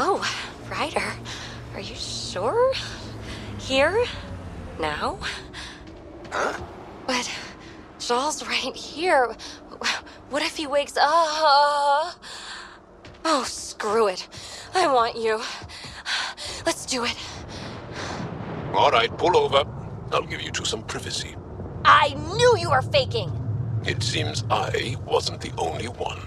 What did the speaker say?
Oh, Ryder, are you sure? Here? Now? Huh? But Jaal's right here. What if he wakes up? Oh, screw it. I want you. Let's do it. All right, pull over. I'll give you two some privacy. I knew you were faking! It seems I wasn't the only one.